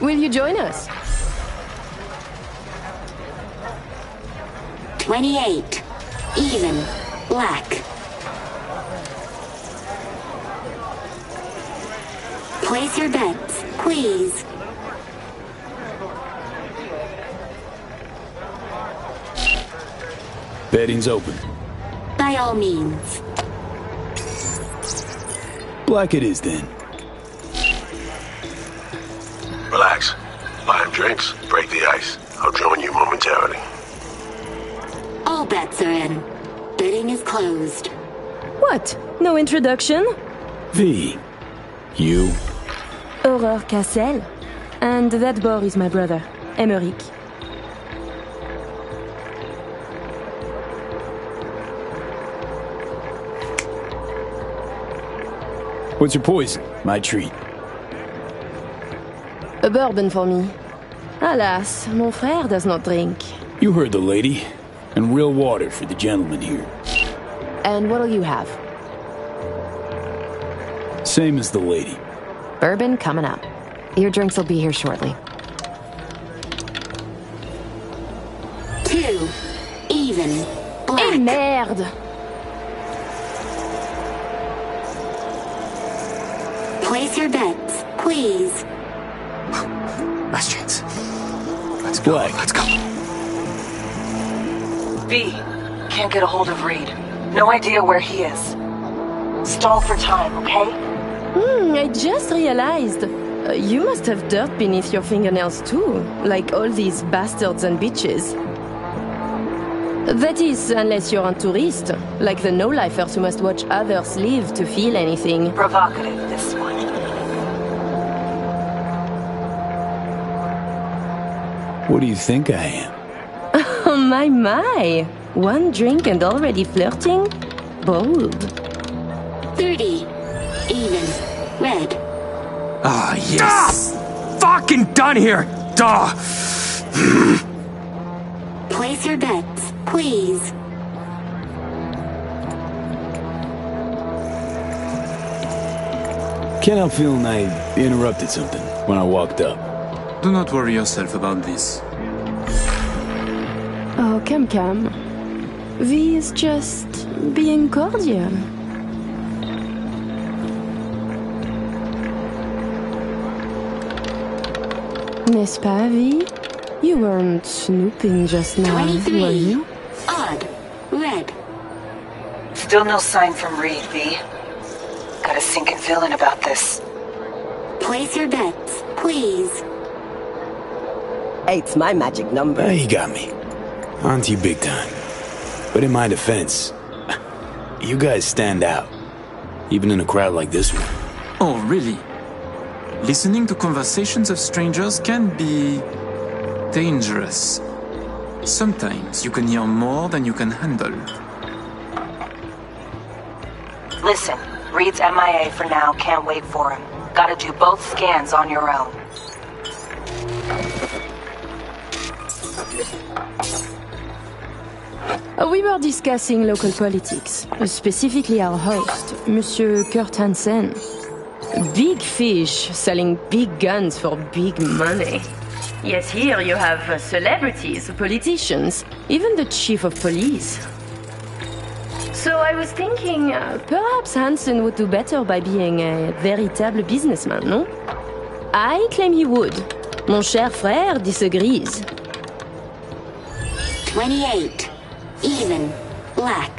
Will you join us? 28. Even. Black. Place your bets, please. Betting's open. By all means. Black it is then. Bets are in. Bidding is closed. What? No introduction? V. You. Aurore Cassel. And that boy is my brother, Aymeric. What's your poison? My treat. A bourbon for me. Alas, mon frère does not drink. You heard the lady. And real water for the gentleman here. And what'll you have? Same as the lady. Bourbon coming up. Your drinks will be here shortly. Two. Even. Eh Black. merde! Place your bets, please. Last chance. Let's go. Black. Let's go. V, can't get a hold of Reed. No idea where he is. Stall for time, okay? Hmm, I just realized. Uh, you must have dirt beneath your fingernails too, like all these bastards and bitches. That is, unless you're a tourist, like the no-lifers who must watch others live to feel anything. Provocative, this one. What do you think I am? My my! One drink and already flirting? Bold. 30. Even. Red. Ah, yes. Fucking done here. Duh. Place your bets, please. Can't help feeling I interrupted something when I walked up. Do not worry yourself about this. Come, come. V is just being cordial. N'est-ce pas, V? You weren't snooping just now, were 23. you? Odd. Red. Still no sign from Reed, V. Got a sinking feeling about this. Place your bets, please. Eight's my magic number. You got me. On to you big time. But in my defense, you guys stand out. Even in a crowd like this one. Oh, really? Listening to conversations of strangers can be dangerous. Sometimes you can hear more than you can handle. Listen, Reed's MIA for now, can't wait for him. Gotta do both scans on your own. We were discussing local politics, specifically our host, Monsieur Kurt Hansen. Big fish selling big guns for big money. Yet here you have celebrities, politicians, even the chief of police. So I was thinking, uh, perhaps Hansen would do better by being a véritable businessman, no? I claim he would. Mon cher frère disagrees. 28. Even. Black.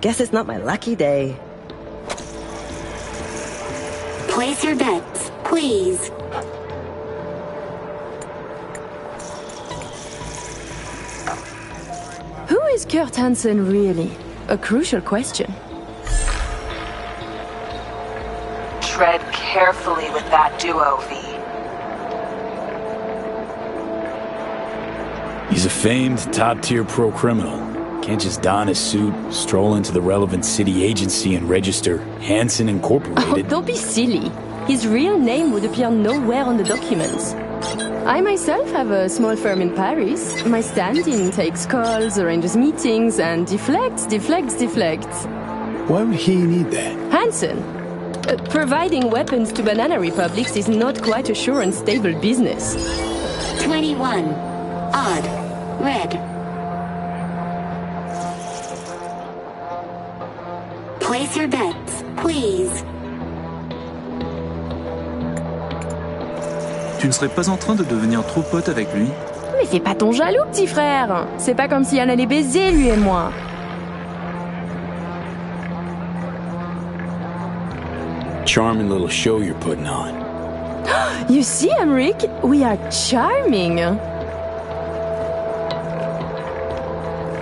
Guess it's not my lucky day. Place your bets, please. Who is Kurt Hansen really? A crucial question. Tread carefully with that duo, V. He's a famed, top-tier pro-criminal. Can't just don a suit, stroll into the relevant city agency and register Hansen Oh, Incorporated. don't be silly. His real name would appear nowhere on the documents. I myself have a small firm in Paris. My stand-in takes calls, arranges meetings, and deflects, deflects, deflects. Why would he need that? Hansen, Uh, providing weapons to banana republics is not quite a sure and stable business. 21. Odd. Red. Place your bets, please. Tu ne serais pas en train de devenir trop pote avec lui? Mais fais pas ton jaloux, petit frère C'est pas comme si on allait baiser, lui et moi. Charming little show you're putting on. You see, Emric, we are charming.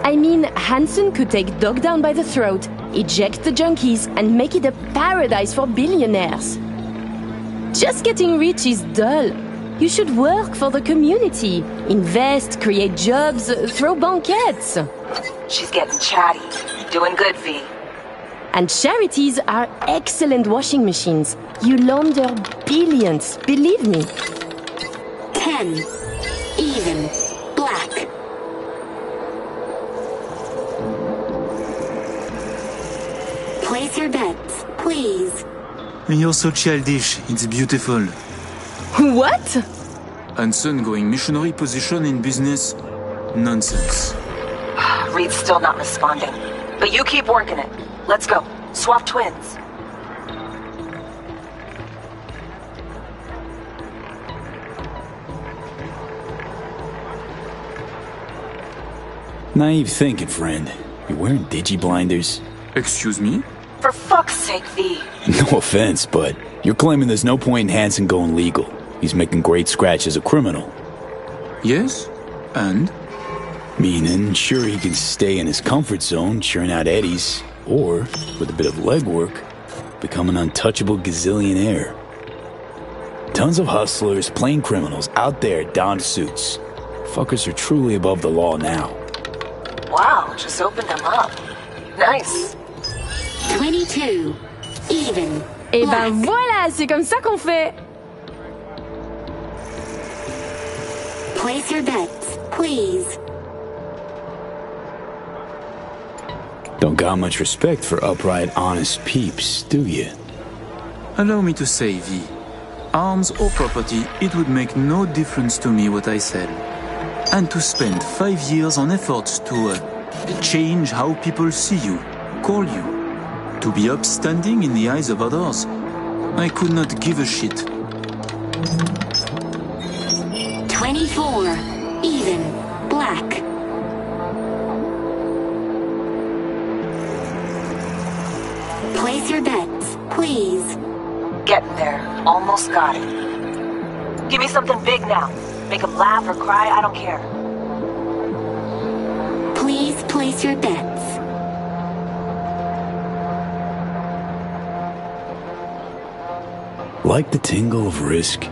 I mean, Hansen could take Dogtown by the throat, eject the junkies, and make it a paradise for billionaires. Just getting rich is dull. You should work for the community, invest, create jobs, throw banquets. She's getting chatty. Doing good, V. And charities are excellent washing machines. You launder billions, believe me. 10. Even. Place your bets, please. You're so childish, it's beautiful. What? Hansen going missionary position in business? Nonsense. Reed's still not responding. But you keep working it. Let's go. Swap twins. Naive thinking, friend. You're wearing digi-blinders? Excuse me? For fuck's sake, V. No offense, but you're claiming there's no point in Hansen going legal. He's making great scratch as a criminal. Yes? And? Meaning, sure, he can stay in his comfort zone, churn out eddies, or, with a bit of legwork, become an untouchable gazillionaire. Tons of hustlers, plain criminals out there donned suits. Fuckers are truly above the law now. Wow, just opened them up. Nice. 22. Even. Eh Black. ben voilà, c'est comme ça qu'on fait. Place your bets, please. Don't got much respect for upright, honest peeps, do you? Allow me to say, V. Arms or property, it would make no difference to me what I sell. And to spend five years on efforts to uh, change how people see you, call you, to be upstanding in the eyes of others, I could not give a shit. 24. Even. Black. Place your bets, please. Getting there. Almost got it. Give me something big now. Make them laugh or cry, I don't care. Please place your bets. Like the tingle of risk?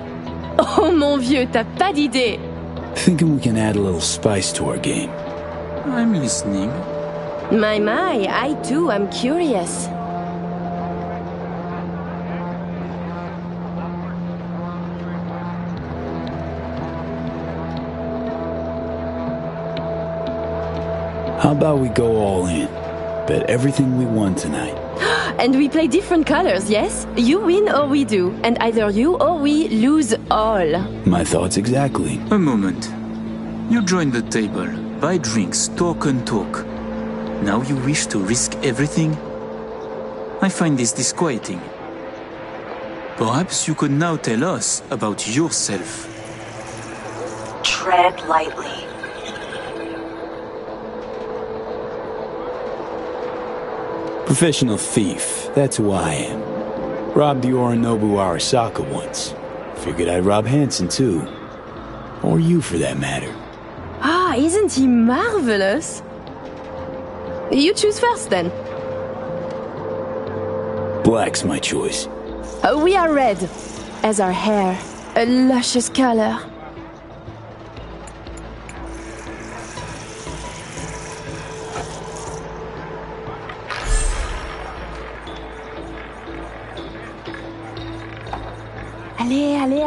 Oh mon vieux, t'as pas d'idée. Thinking we can add a little spice to our game. I'm listening. My, my, I too am curious. How about we go all in? Bet everything we won tonight. And we play different colors, yes? You win or we do. And either you or we lose all. My thoughts exactly. A moment. You join the table, buy drinks, talk and talk. Now you wish to risk everything? I find this disquieting. Perhaps you could now tell us about yourself. Tread lightly. Professional thief, that's who I am. Robbed the Yorinobu Arasaka once. Figured I'd rob Hansen too. Or you for that matter. Ah, isn't he marvelous? You choose first then. Black's my choice. Uh, we are red, as our hair. A luscious color.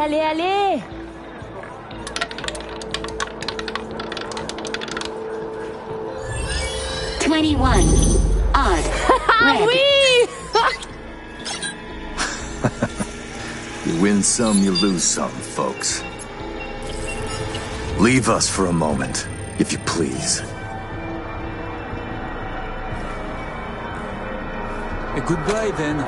Allez, allez, allez, allez Twenty-one. Odd. Ah Red. oui win some, you lose some, folks. Leave us for a moment, if you please. Goodbye then,